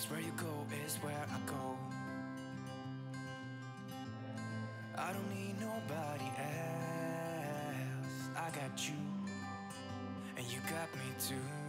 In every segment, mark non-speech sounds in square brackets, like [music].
Cause where you go is where I go. I don't need nobody else. I got you, and you got me too.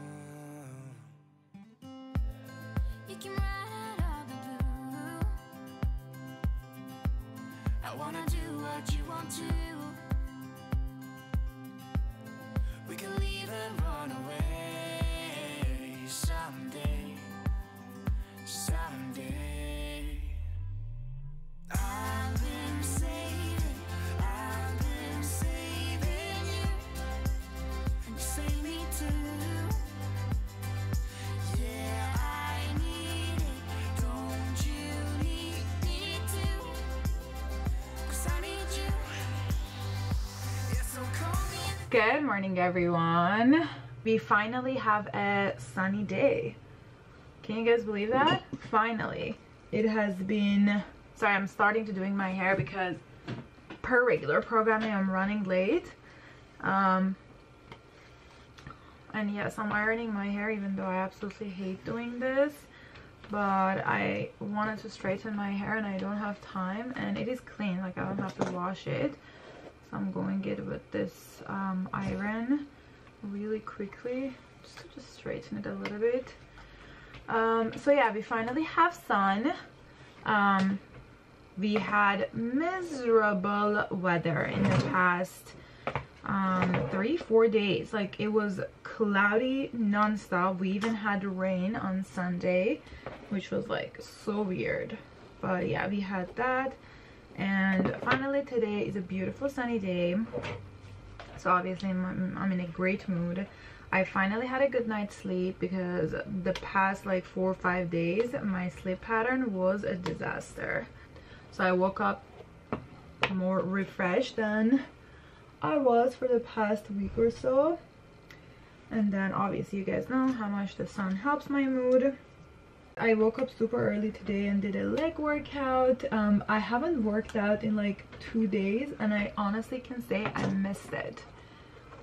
Good morning, everyone. We finally have a sunny day. Can you guys believe that? Finally. It has been... Sorry, I'm starting to doing my hair because per regular programming, I'm running late. Um, and yes, I'm ironing my hair even though I absolutely hate doing this. But I wanted to straighten my hair and I don't have time. And it is clean, like I don't have to wash it. So I'm going it with this um, iron really quickly just to just straighten it a little bit. Um, so yeah, we finally have sun. Um, we had miserable weather in the past um, three, four days. Like it was cloudy non-stop. We even had rain on Sunday, which was like so weird. But yeah, we had that and finally today is a beautiful sunny day. So obviously I'm, I'm in a great mood. I finally had a good night's sleep because the past like four or five days my sleep pattern was a disaster. So i woke up more refreshed than i was for the past week or so. And then obviously you guys know how much the sun helps my mood I woke up super early today and did a leg workout. Um, I haven't worked out in like two days and I honestly can say I missed it.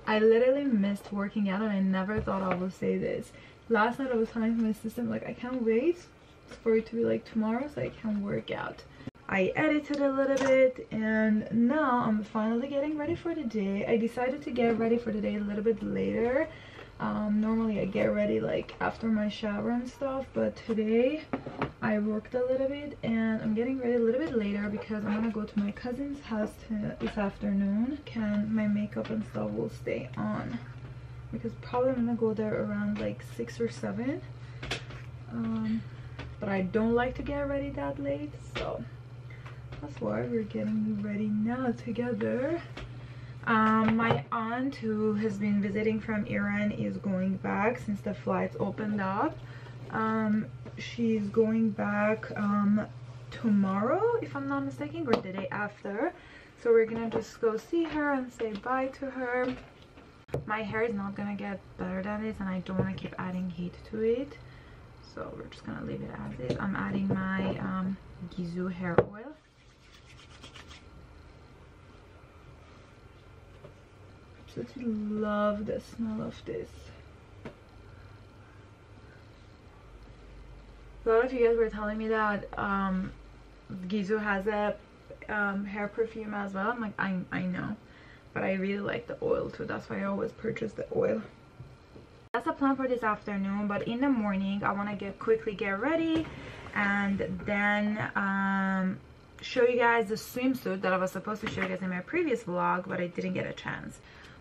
I literally missed working out and I never thought I would say this. Last night I was telling my sister like I can't wait for it to be like tomorrow so I can work out. I edited a little bit and now I'm finally getting ready for the day. I decided to get ready for the day a little bit later um, normally I get ready like after my shower and stuff but today I worked a little bit and I'm getting ready a little bit later because I'm gonna go to my cousin's house this afternoon. Can my makeup and stuff will stay on? Because probably I'm gonna go there around like six or seven. Um, but I don't like to get ready that late so that's why we're getting ready now together um, my aunt who has been visiting from Iran is going back since the flights opened up. Um, she's going back um, tomorrow if I'm not mistaken or the day after. So we're gonna just go see her and say bye to her. My hair is not gonna get better than this and I don't want to keep adding heat to it. So we're just gonna leave it as is. I'm adding my um, Gisou hair oil. Absolutely love the smell of this. A lot of you guys were telling me that um Gisou has a um, hair perfume as well. I'm like I, I know. But i really like the oil too. That's why i always purchase the oil. That's the plan for this afternoon. But in the morning i want to get quickly get ready. And then um show you guys the swimsuit that i was supposed to show you guys in my previous vlog but i didn't get a chance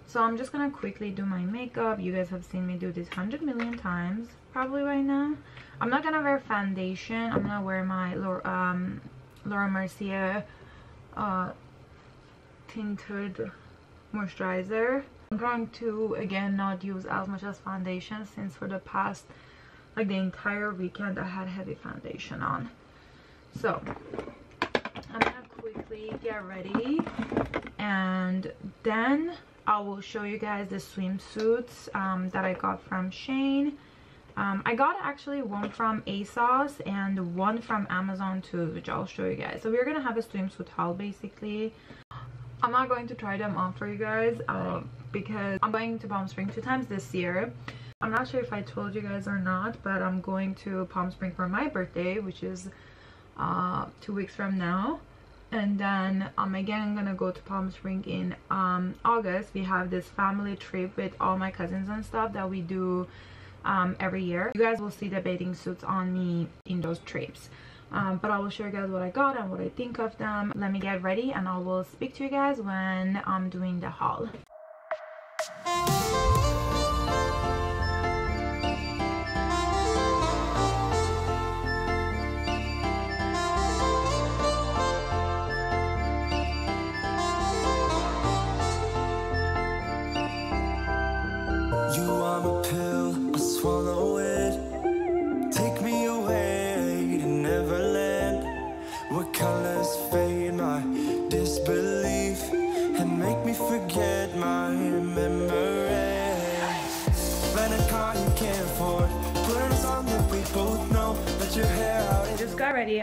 so i'm just gonna quickly do my makeup. You guys have seen me do this 100 million times probably right now. I'm not gonna wear foundation. I'm gonna wear my laura, um, laura mercier uh, tinted moisturizer. I'm trying to again not use as much as foundation since for the past like the entire weekend i had heavy foundation on. So i'm gonna quickly get ready and then I will show you guys the swimsuits um, that I got from Shane. Um, I got actually one from ASOS and one from Amazon too, which I'll show you guys. So we're gonna have a swimsuit haul basically. I'm not going to try them on for you guys uh, because I'm going to Palm Springs two times this year I'm not sure if I told you guys or not, but I'm going to Palm Spring for my birthday, which is uh, two weeks from now. And then um, again, I'm gonna go to Palm Spring in um, August. We have this family trip with all my cousins and stuff that we do um, every year. You guys will see the bathing suits on me in those trips. Um, but I will show you guys what I got and what I think of them. Let me get ready and I will speak to you guys when I'm doing the haul.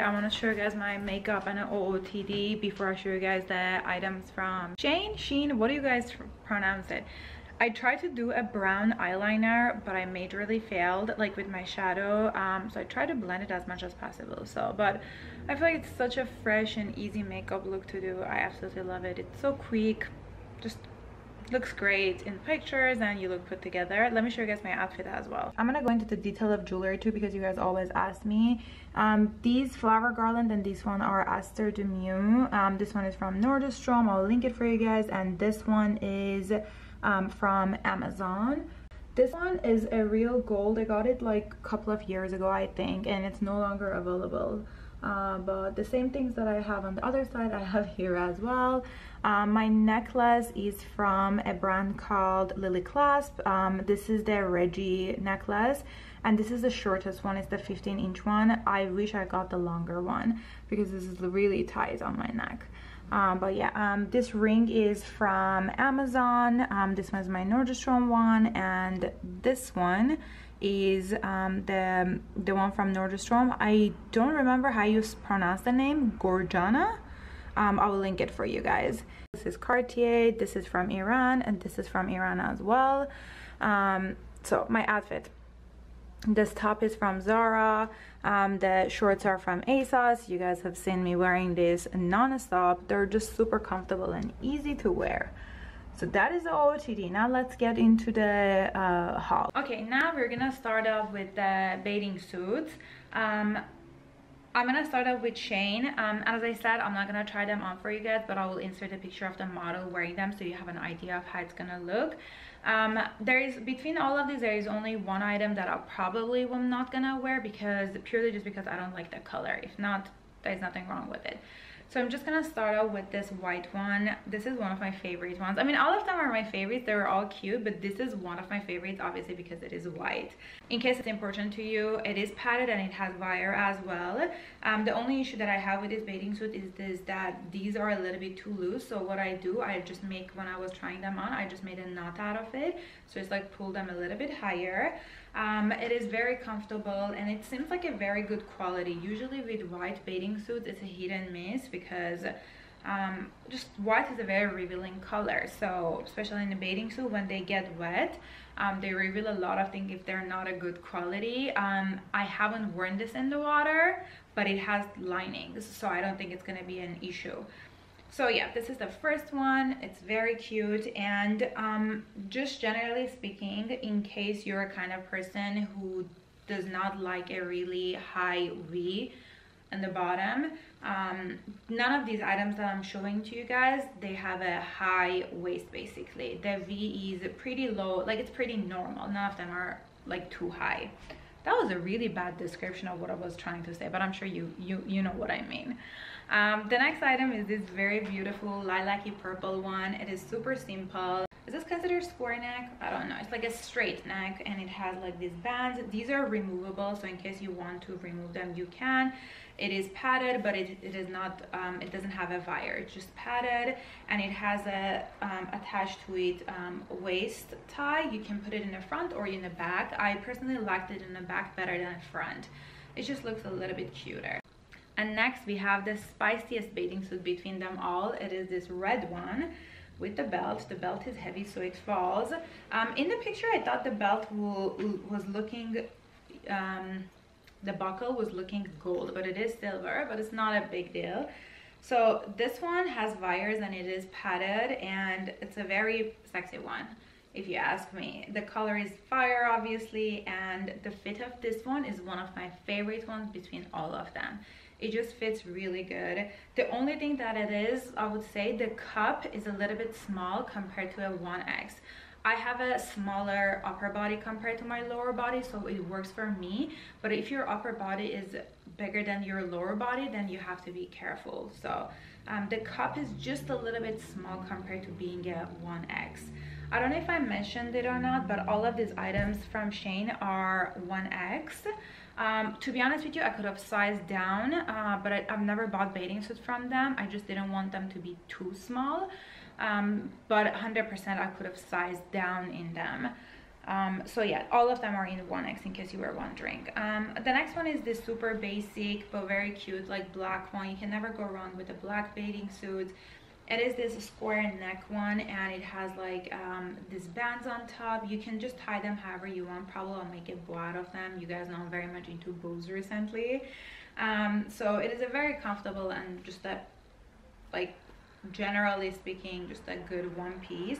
I want to show you guys my makeup and an ootd before i show you guys the items from shane sheen what do you guys pronounce it I tried to do a brown eyeliner, but I majorly failed, like with my shadow. Um, so I tried to blend it as much as possible. So, but I feel like it's such a fresh and easy makeup look to do. I absolutely love it. It's so quick, just looks great in pictures and you look put together. Let me show you guys my outfit as well. I'm gonna go into the detail of jewelry too because you guys always ask me. Um, these flower garland and this one are Astrid & Miyu um, this one is from Nordstrom. I'll link it for you guys. And this one is um, from Amazon. This one is a real gold. I got it like a couple of years ago I think and it's no longer available uh, but the same things that I have on the other side I have [laughs] here as well. Um, my necklace is from a brand called Lili Claspe. Um, this is the Reggie necklace and this is the shortest one. It's the 15 inch one. I wish I got the longer one because this is really tight on my neck. Um, but yeah um, this ring is from Amazon. Um, this one's my Nordstrom one and this one is um, the the one from Nordstrom. I don't remember how you pronounce the name Gorjana. Um, I will link it for you guys. This is Cartier this is from Iran and this is from Iran as well. Um, so my outfit. This top is from Zara. Um, the shorts are from ASOS. You guys have seen me wearing this non-stop. They're just super comfortable and easy to wear so that is the OOTD. Now let's get into the uh, haul. Okay, now we're gonna start off with the bathing suits. Um, I'm gonna start off with Shane. Um, as I said, I'm not gonna try them on for you guys, but I will insert a picture of the model wearing them so you have an idea of how it's gonna look. Um, there is, between all of these, there is only one item that I probably am not gonna wear because, purely just because I don't like the color. If not, there's nothing wrong with it. So I'm just gonna start out with this white one. This is one of my favorite ones. I mean, all of them are my favorites. They're all cute, but this is one of my favorites, obviously, because it is white. In case it's important to you, it is padded and it has wire as well. Um, the only issue that I have with this bathing suit is this that these are a little bit too loose. So what I do, I just make, when I was trying them on, I just made a knot out of it. So it's like pull them a little bit higher. Um, it is very comfortable and it seems like a very good quality. Usually with white bathing suits, it's a hit and miss because um, just white is a very revealing color. So especially in a bathing suit, when they get wet, um, they reveal a lot of things if they're not a good quality. Um, I haven't worn this in the water, but it has linings, so I don't think it's gonna be an issue so yeah this is the first one. It's very cute. And um, just generally speaking in case you're a kind of person who does not like a really high v in the bottom um, none of these items that i'm showing to you guys they have a high waist basically. The v is pretty low like it's pretty normal. None of them are like too high that was a really bad description of what i was trying to say but i'm sure you you you know what i mean um, the next item is this very beautiful lilac-y purple one. It is super simple. Is this considered square neck? I don't know. It's like a straight neck and it has like these bands. These are removable, so in case you want to remove them, you can. It is padded, but it, it is not, um, it doesn't have a wire. It's just padded and it has a um, attached to it um, waist tie. You can put it in the front or in the back. I personally liked it in the back better than the front. It just looks a little bit cuter and next we have the spiciest bathing suit between them all it is this red one with the belt. The belt is heavy, so it falls. Um, in the picture, I thought the belt was looking, um, the buckle was looking gold, but it is silver, but it's not a big deal. So this one has wires and it is padded and it's a very sexy one if you ask me. The color is fire obviously and the fit of this one is one of my favorite ones between all of them it just fits really good the only thing that it is i would say the cup is a little bit small compared to a 1x I have a smaller upper body compared to my lower body, so it works for me. But if your upper body is bigger than your lower body, then you have to be careful. So um, the cup is just a little bit small compared to being a 1X. I don't know if I mentioned it or not, but all of these items from Shane are 1X. Um, to be honest with you, I could have sized down, uh, but I, have never bought bathing suits from them. I just didn't want them to be too small. Um, but 100% I could have sized down in them. Um, so yeah, all of them are in 1X in case you were wondering. Um, the next one is this super basic but very cute like black one. You can never go wrong with the black bathing suit it is this square neck one and it has like um, these bands on top. You can just tie them however you want. Probably i'll make a bow out of them. You guys know i'm very much into bows recently. Um, so it is a very comfortable and just a like generally speaking just a good one piece.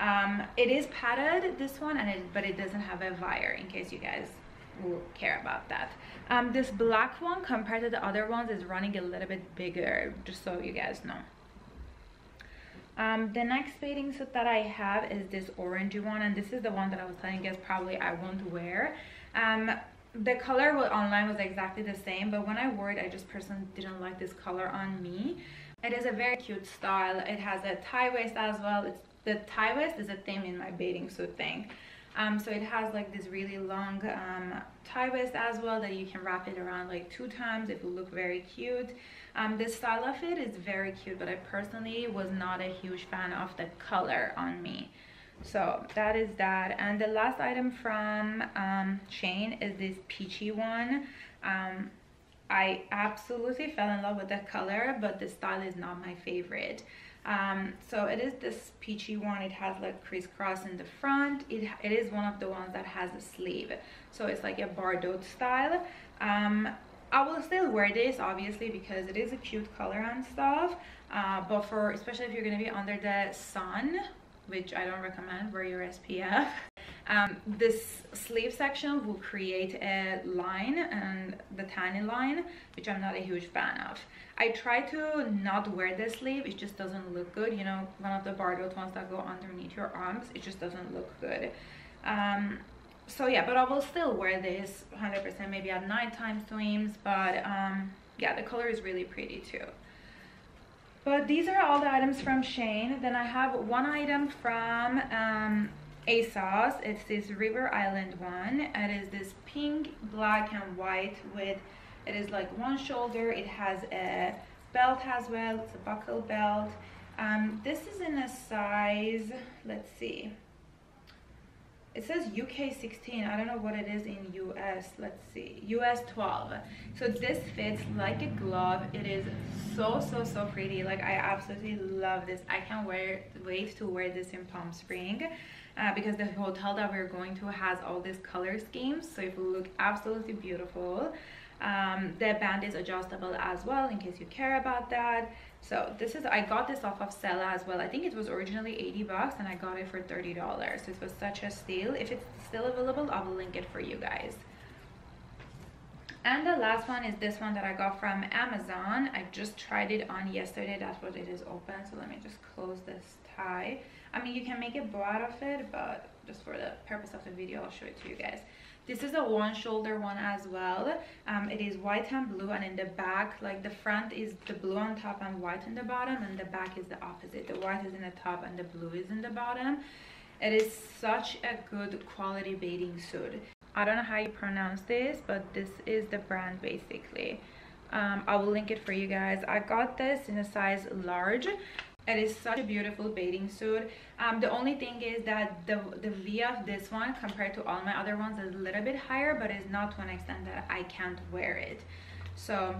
Um, it is padded this one and it but it doesn't have a wire in case you guys will care about that. Um, this black one compared to the other ones is running a little bit bigger just so you guys know um, the next bathing suit that I have is this orangey one and this is the one that I was telling you guys probably I won't wear. Um, the color online was exactly the same but when I wore it I just personally didn't like this color on me. It is a very cute style. It has a tie waist as well. It's, the tie waist is a theme in my bathing suit thing. Um, so it has like this really long um, tie waist as well that you can wrap it around like two times. It will look very cute. Um, the style of it is very cute, but I personally was not a huge fan of the color on me. So that is that. And the last item from um, is this peachy one. Um, I absolutely fell in love with the color, but the style is not my favorite. Um, so it is this peachy one. It has like crisscross in the front. It, it is one of the ones that has a sleeve. So it's like a Bardot style. Um, I will still wear this obviously because it is a cute color and stuff. Uh, but for, especially if you're going to be under the sun, which I don't recommend, wear your SPF. Um, this sleeve section will create a line and the tiny line, which I'm not a huge fan of. I try to not wear the sleeve, it just doesn't look good. You know, one of the Bardot ones that go underneath your arms, it just doesn't look good. Um, so yeah, but I will still wear this 100% maybe at nighttime swims, but um, yeah, the color is really pretty too. But these are all the items from Shane. Then I have one item from um, ASOS. It's this River Island one. It is this pink, black, and white with, it is like one shoulder. It has a belt as well. It's a buckle belt. Um, this is in a size, let's see. It says UK 16. I don't know what it is in US. Let's see. US 12. So this fits like a glove. It is so, so, so pretty. Like I absolutely love this. I can't wear, wait to wear this in Palm Spring uh, because the hotel that we're going to has all these color schemes so it will look absolutely beautiful um, the band is adjustable as well in case you care about that. So this is i got this off of Selah as well. I think it was originally 80 bucks and i got it for 30 dollars. It was such a steal. If it's still available i will link it for you guys. And the last one is this one that i got from amazon. I just tried it on yesterday. That's what it is open. So let me just close this tie. I mean, you can make a bow out of it, but just for the purpose of the video, I'll show it to you guys. This is a one shoulder one as well. Um, it is white and blue and in the back, like the front is the blue on top and white in the bottom and the back is the opposite. The white is in the top and the blue is in the bottom. It is such a good quality bathing suit. I don't know how you pronounce this, but this is the brand basically. Um, I will link it for you guys. I got this in a size large it is such a beautiful bathing suit. Um, the only thing is that the the v of this one compared to all my other ones is a little bit higher but it's not to an extent that i can't wear it. So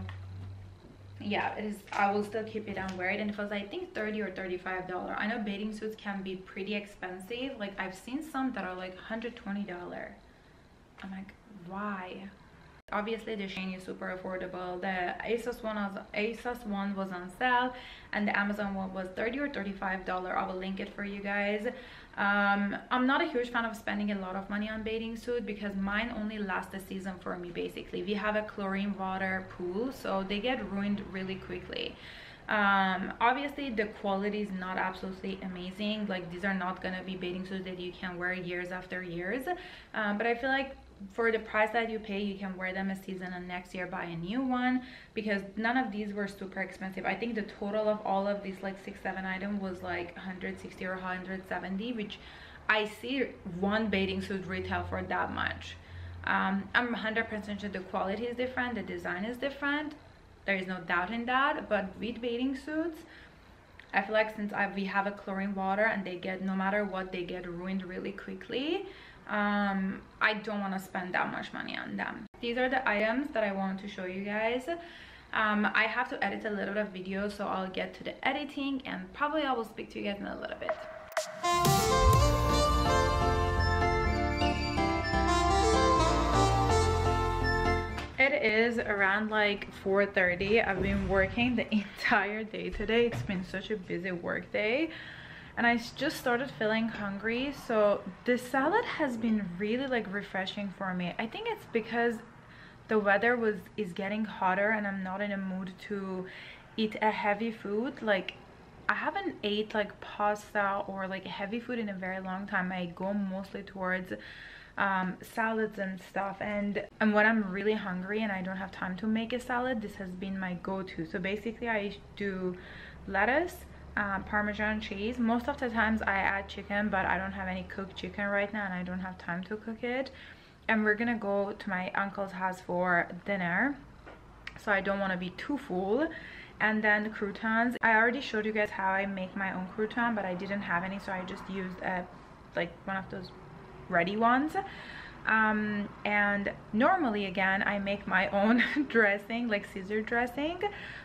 yeah it is i will still keep it and wear it. And it was i think 30 or 35 dollar. I know bathing suits can be pretty expensive. Like i've seen some that are like 120 dollar. I'm like why obviously the Shane is super affordable. The asos one was asos one was on sale and the amazon one was 30 or 35 dollar. I will link it for you guys. Um i'm not a huge fan of spending a lot of money on bathing suit because mine only last a season for me basically. We have a chlorine water pool so they get ruined really quickly. Um obviously the quality is not absolutely amazing. Like these are not gonna be bathing suits that you can wear years after years. Um, but i feel like for the price that you pay you can wear them a season and next year buy a new one because none of these were super expensive. I think the total of all of these like six seven items was like 160 or 170 which i see one bathing suit retail for that much. Um, i'm 100 percent sure the quality is different the design is different. There is no doubt in that but with bathing suits I feel like since I, we have a chlorine water and they get no matter what they get ruined really quickly um i don't want to spend that much money on them. These are the items that i want to show you guys. Um i have to edit a little bit of video so i'll get to the editing and probably i will speak to you guys in a little bit. It is around like 4:30. i've been working the [laughs] entire day today. It's been such a busy work day and I just started feeling hungry so this salad has been really like refreshing for me. I think it's because the weather was is getting hotter and I'm not in a mood to eat a heavy food. Like I haven't ate like pasta or like heavy food in a very long time. I go mostly towards um, salads and stuff. And and when I'm really hungry and I don't have time to make a salad this has been my go-to. So basically I do lettuce um, parmesan cheese. Most of the times i add chicken but i don't have any cooked chicken right now and i don't have time to cook it. And we're gonna go to my uncle's house for dinner so i don't want to be too full. And then the croutons. I already showed you guys how i make my own crouton but i didn't have any so i just used a like one of those ready ones um, and normally again I make my [laughs] own dressing like Caesar dressing.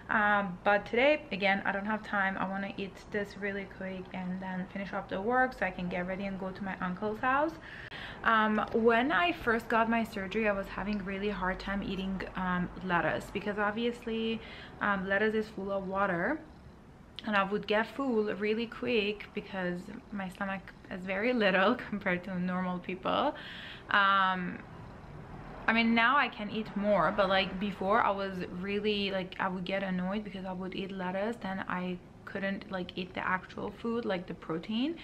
Um, but today again I don't have time. I want to eat this really quick and then finish up the work so I can get ready and go to my uncle's house. Um, when I first got my surgery I was having really hard time eating um, lettuce because obviously um, lettuce is full of water and I would get full really quick because my stomach is very [laughs] little compared to normal people. Um I mean now I can eat more but like before I was really like I would get annoyed because I would eat lettuce then I couldn't like eat the actual food like the protein.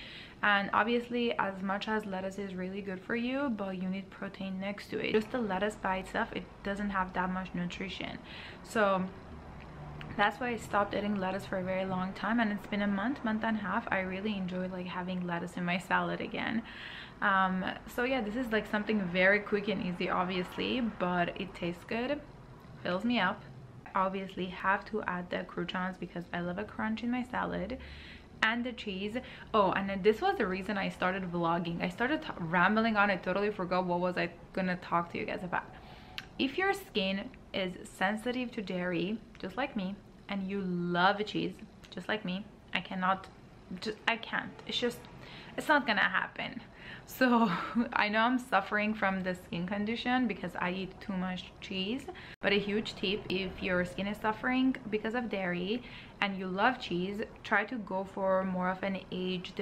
And obviously as much as lettuce is really good for you but you need protein next to it. Just the lettuce by itself it doesn't have that much nutrition. So that's why I stopped eating lettuce for a very long time and it's been a month month and a half I really enjoy like having lettuce in my salad again. Um, so yeah this is like something very quick and easy obviously but it tastes good fills me up. Obviously have to add the croutons because I love a crunch in my salad and the cheese. Oh and this was the reason I started vlogging. I started rambling on I totally forgot what was I gonna talk to you guys about. If your skin is sensitive to dairy just like me and you love cheese just like me i cannot just i can't. It's just it's not gonna happen. So [laughs] i know i'm suffering from the skin condition because i eat too much cheese but a huge tip if your skin is suffering because of dairy and you love cheese try to go for more of an aged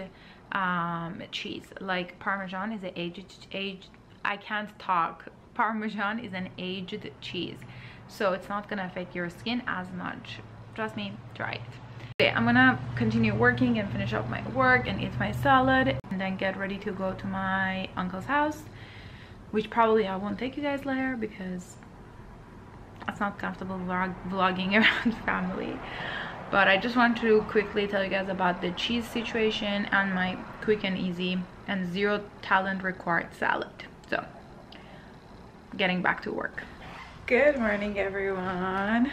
um, cheese. Like parmesan is an aged aged i can't talk. [laughs] Parmesan is an aged cheese. So it's not gonna affect your skin as much trust me try it okay i'm gonna continue working and finish up my work and eat my salad and then get ready to go to my uncle's house which probably i won't take you guys later because it's not comfortable vlog vlogging [laughs] around family. But i just want to quickly tell you guys about the cheese situation and my quick and easy and zero talent required salad. So getting back to work. Good morning everyone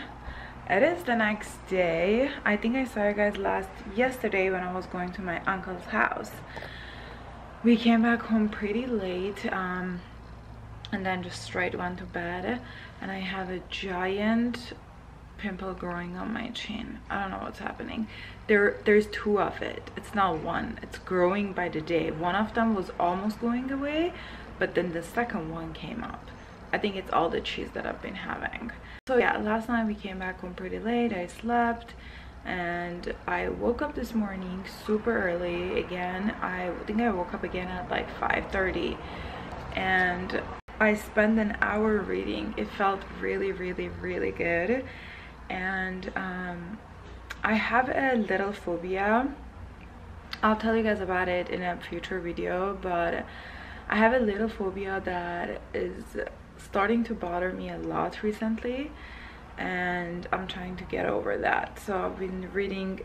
it is the next day. I think i saw you guys last yesterday when i was going to my uncle's house. We came back home pretty late um, and then just straight went to bed. And i have a giant pimple growing on my chin. I don't know what's happening. There there's two of it. It's not one. It's growing by the day. One of them was almost going away but then the second one came up i think it's all the cheese that i've been having. So yeah last night we came back home pretty late. I slept and i woke up this morning super early again. I think i woke up again at like 5:30, and i spent an hour reading. It felt really really really good. And um, I have a little phobia. I'll tell you guys about it in a future video, but I have a little phobia that is starting to bother me a lot recently and I'm trying to get over that. So I've been reading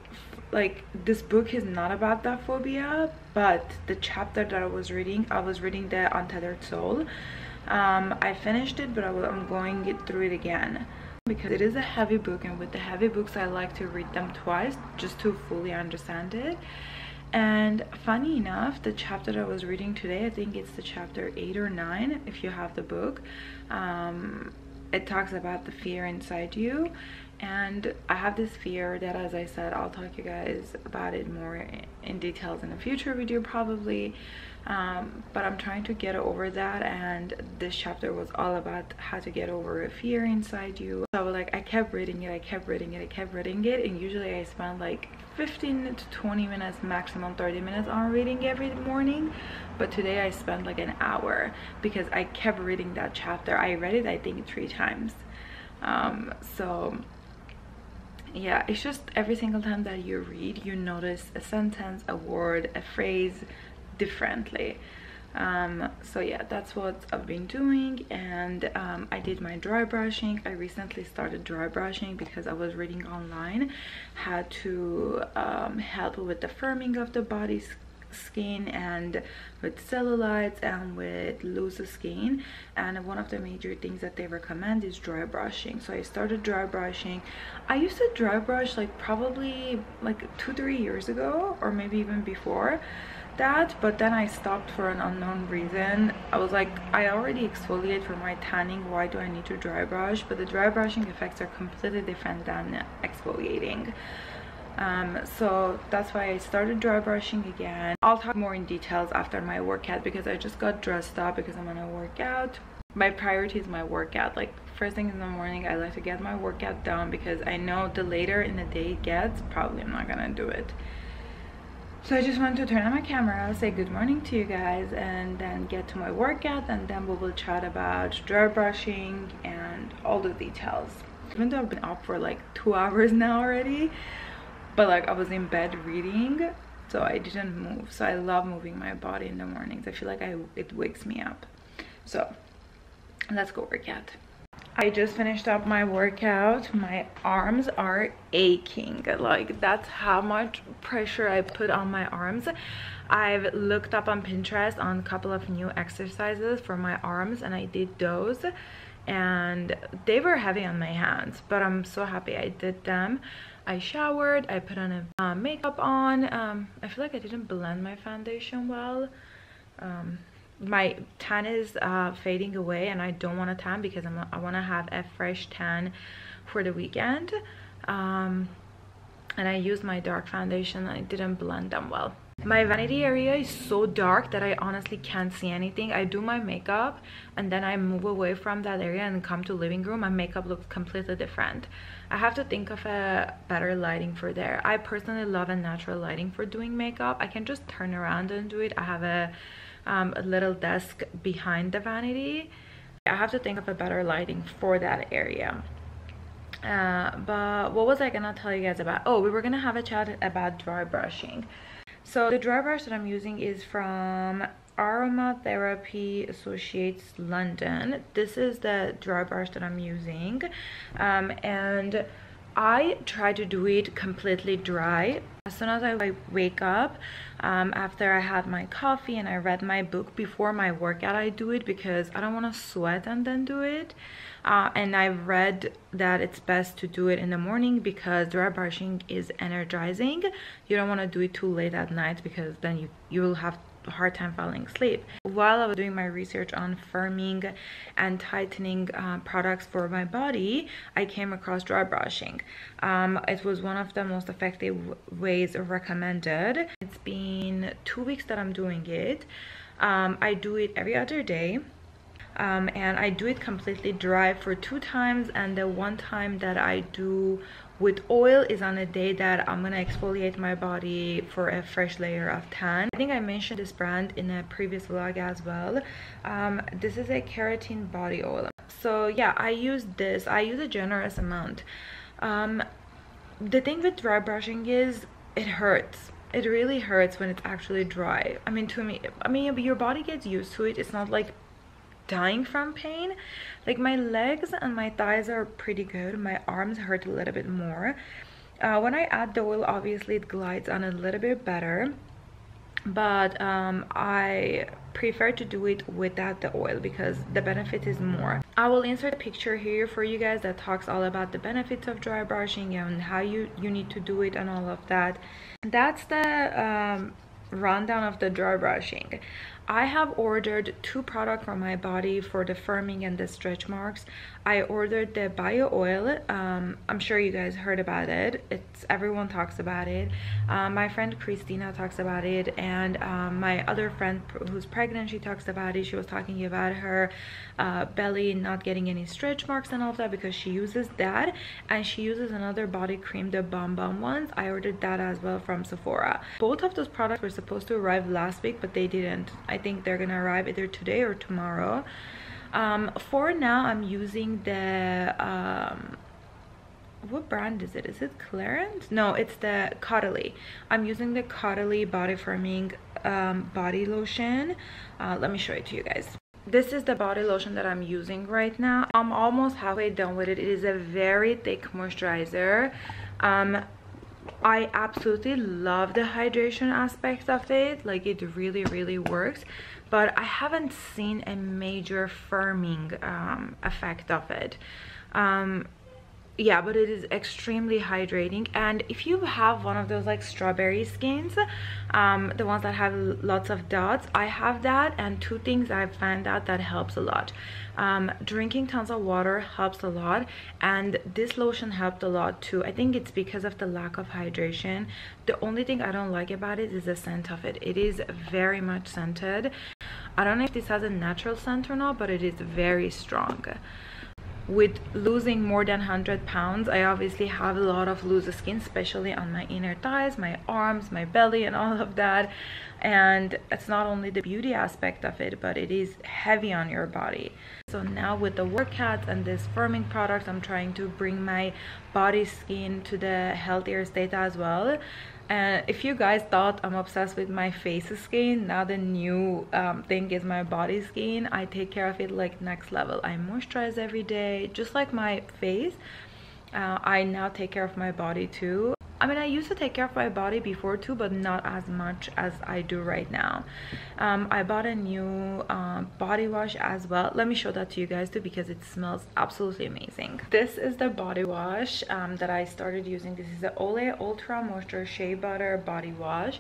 like this book is not about that phobia, but the chapter that I was reading, I was reading the Untethered Soul. Um, I finished it, but I am going through it again because it is a heavy book and with the heavy books I like to read them twice just to fully understand it and funny enough the chapter that I was reading today I think it's the chapter 8 or 9 if you have the book um, it talks about the fear inside you. And I have this fear that as I said I'll talk you guys about it more in details in a future video probably um, but I'm trying to get over that and this chapter was all about how to get over a fear inside you. So like I kept reading it I kept reading it I kept reading it and usually I spend like 15 to 20 minutes maximum 30 minutes on reading every morning. But today I spent like an hour because I kept reading that chapter. I read it I think three times. Um, so yeah it's just every single time that you read you notice a sentence a word a phrase differently. Um, so yeah that's what I've been doing. And um, I did my dry brushing. I recently started dry brushing because I was reading online how to um, help with the firming of the body skin and with cellulites and with loose skin. And one of the major things that they recommend is dry brushing. So i started dry brushing. I used to dry brush like probably like two three years ago or maybe even before that but then I stopped for an unknown reason. I was like I already exfoliate for my tanning why do I need to dry brush? But the dry brushing effects are completely different than exfoliating. Um, so that's why I started dry brushing again. I'll talk more in details after my workout because I just got dressed up because I'm gonna work out. My priority is my workout. Like first thing in the morning I like to get my workout done because I know the later in the day it gets probably I'm not gonna do it so I just want to turn on my camera, say good morning to you guys, and then get to my workout, and then we will chat about dry brushing and all the details. Even though I've been up for like two [laughs] hours now already, but like I was in bed reading, so I didn't move. So I love moving my body in the mornings. I feel like I it wakes me up. So let's go work out. I just finished up my workout. My arms are aching. Like that's how much pressure I put on my arms. I've looked up on Pinterest on a couple of new exercises for my arms and I did those and they were heavy on my hands but I'm so happy I did them. I showered, I put on a uh, makeup on. Um, I feel like I didn't blend my foundation well. Um, my tan is uh, fading away and I don't want to tan because I'm, I want to have a fresh tan for the weekend. Um, and I used my dark foundation I didn't blend them well. My vanity area is so dark that I honestly can't see anything. I do my makeup and then I move away from that area and come to living room. My makeup looks completely different. I have to think of a better lighting for there. I personally love a natural lighting for doing makeup. I can just turn around and do it. I have a um, a little desk behind the vanity. I have to think of a better lighting for that area. Uh, but what was i gonna tell you guys about? Oh we were gonna have a chat about dry brushing. So the dry brush that i'm using is from aromatherapy associates london. This is the dry brush that i'm using. Um, and I try to do it completely dry. As soon as I wake up, um, after I had my coffee and I read my book before my workout, I do it because I don't want to sweat and then do it. Uh, and I've read that it's best to do it in the morning because dry brushing is energizing. You don't want to do it too late at night because then you, you will have a hard time falling asleep. While I was doing my research on firming and tightening uh, products for my body, I came across dry brushing. Um, it was one of the most effective ways recommended. It's been two weeks that I'm doing it. Um, I do it every other day um, and I do it completely dry for two times and the one time that I do with oil is on a day that I'm gonna exfoliate my body for a fresh layer of tan. I think I mentioned this brand in a previous vlog as well. Um, this is a keratin body oil. So yeah, I use this. I use a generous amount. Um, the thing with dry brushing is it hurts it really hurts when it's actually dry i mean to me i mean your body gets used to it it's not like dying from pain like my legs and my thighs are pretty good my arms hurt a little bit more uh, when i add the oil obviously it glides on a little bit better but um, I prefer to do it without the oil because the benefit is more. I will insert a picture here for you guys that talks all about the benefits of dry brushing and how you, you need to do it and all of that. That's the um, rundown of the dry brushing. I have ordered two products for my body for the firming and the stretch marks. I ordered the bio oil. Um, I'm sure you guys heard about it. It's everyone talks about it. Um, my friend Christina talks about it, and um, my other friend who's pregnant, she talks about it. She was talking about her uh, belly not getting any stretch marks and all of that because she uses that, and she uses another body cream, the Bum Bum ones. I ordered that as well from Sephora. Both of those products were supposed to arrive last week, but they didn't. I think they're gonna arrive either today or tomorrow um, for now i'm using the um, what brand is it? Is it clarins? No it's the Caudalie. I'm using the Caudalie body firming um, body lotion. Uh, let me show it to you guys. This is the body lotion that i'm using right now. I'm almost halfway done with it. It is a very thick moisturizer. Um, I absolutely love the hydration aspect of it. Like it really really works but I haven't seen a major firming um, effect of it. Um, yeah but it is extremely hydrating. And if you have one of those like strawberry skins um, the ones that have lots of dots i have that. And two things i've found out that helps a lot. Um, drinking tons of water helps a lot. And this lotion helped a lot too. I think it's because of the lack of hydration. The only thing i don't like about it is the scent of it. It is very much scented. I don't know if this has a natural scent or not but it is very strong with losing more than 100 pounds i obviously have a lot of loose skin especially on my inner thighs my arms my belly and all of that and it's not only the beauty aspect of it but it is heavy on your body. So now with the workouts and this firming product i'm trying to bring my body skin to the healthier state as well. And if you guys thought i'm obsessed with my face skin now the new um, thing is my body skin. I take care of it like next level. I moisturize every day just like my face. Uh, i now take care of my body too I mean, I used to take care of my body before too, but not as much as I do right now. Um, I bought a new uh, body wash as well. Let me show that to you guys too because it smells absolutely amazing. This is the body wash um, that I started using. This is the Olay Ultra Moisture Shea Butter Body Wash.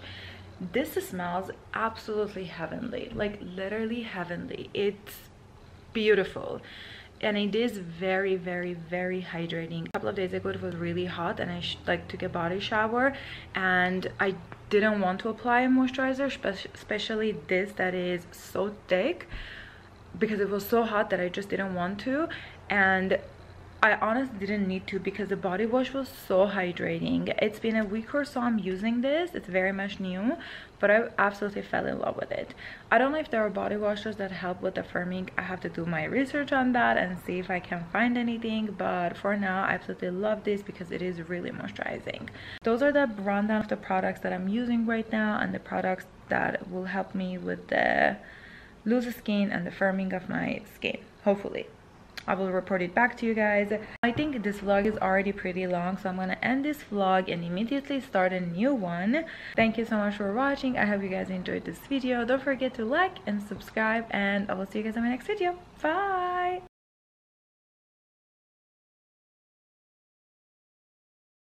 This smells absolutely heavenly, like literally heavenly. It's beautiful and it is very very very hydrating. A couple of days ago it was really hot and i like took a body shower and i didn't want to apply a moisturizer especially this that is so thick because it was so hot that i just didn't want to. And I honestly didn't need to because the body wash was so hydrating. It's been a week or so I'm using this. It's very much new, but I absolutely fell in love with it. I don't know if there are body washes that help with the firming. I have to do my research on that and see if I can find anything, but for now, I absolutely love this because it is really moisturizing. Those are the rundown of the products that I'm using right now and the products that will help me with the loose skin and the firming of my skin, hopefully. I will report it back to you guys. I think this vlog is already pretty long, so I'm gonna end this vlog and immediately start a new one. Thank you so much for watching. I hope you guys enjoyed this video. Don't forget to like and subscribe, and I will see you guys in my next video. Bye!